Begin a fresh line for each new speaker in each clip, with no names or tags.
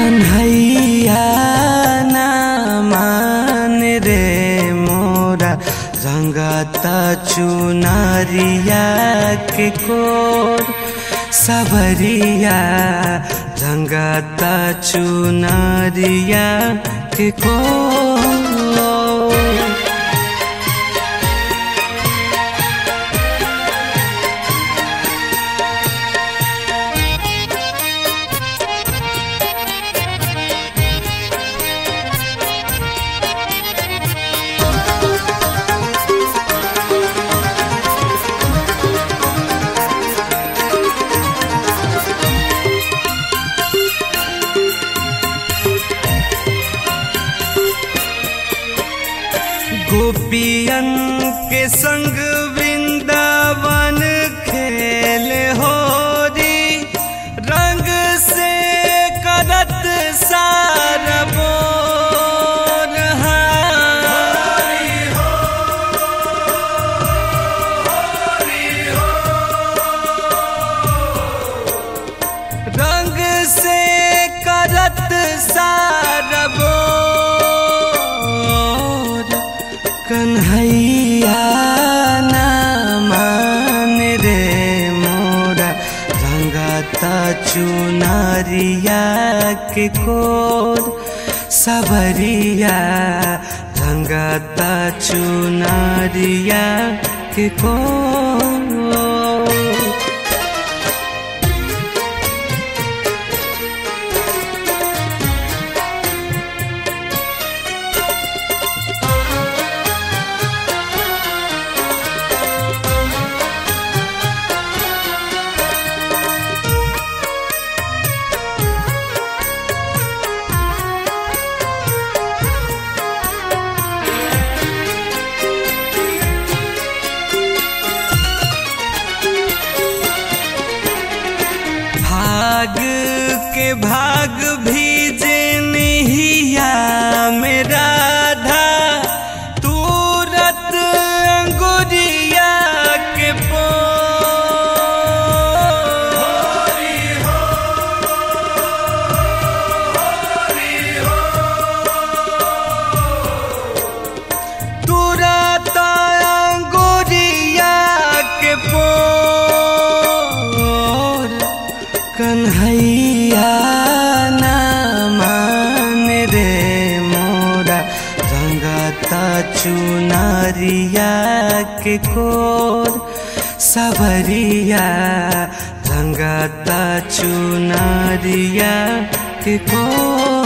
कन्हैया ना मान रे मोरा। रंगता चुनरिया के कोर। सबरिया रंगता चुनरिया के कोर। संग रंगता चुनरिया के कोर सबरिया रंगता चुनरिया के कोर के रंगता चुनरिया के कोर सबरिया। रंगता चुनरिया के कोर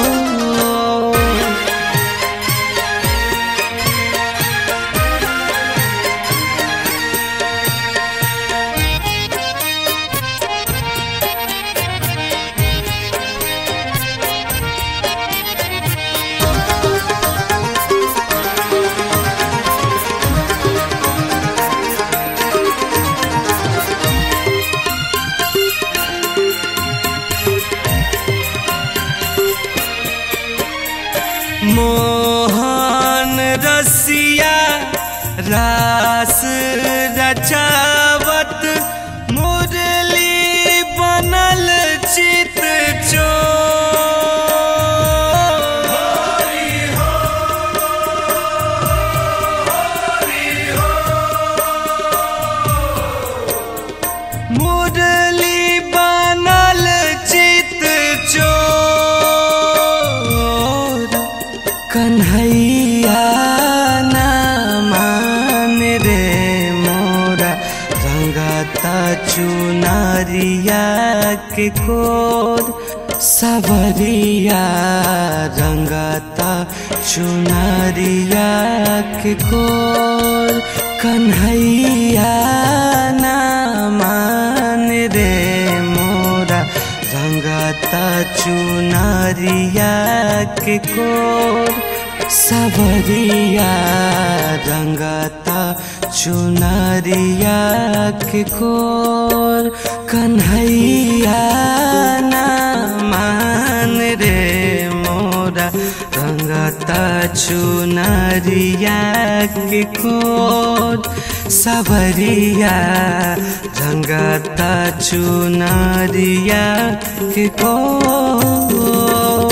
मोहन रसिया रास रचावत कन्हैया, ना मान रे मोरा। रंगता चुनरिया के कोर सबरिया रंगता चुनरिया के कोर कन्हैया, ना मान रे मोरा। रंगता चुनरिया के कोर सबरिया रंगता चुनरिया के कोर कन्हैया ना मान रे मोरा, रंगता चुनरिया के कोर सबरिया रंगता चुनरिया के कोर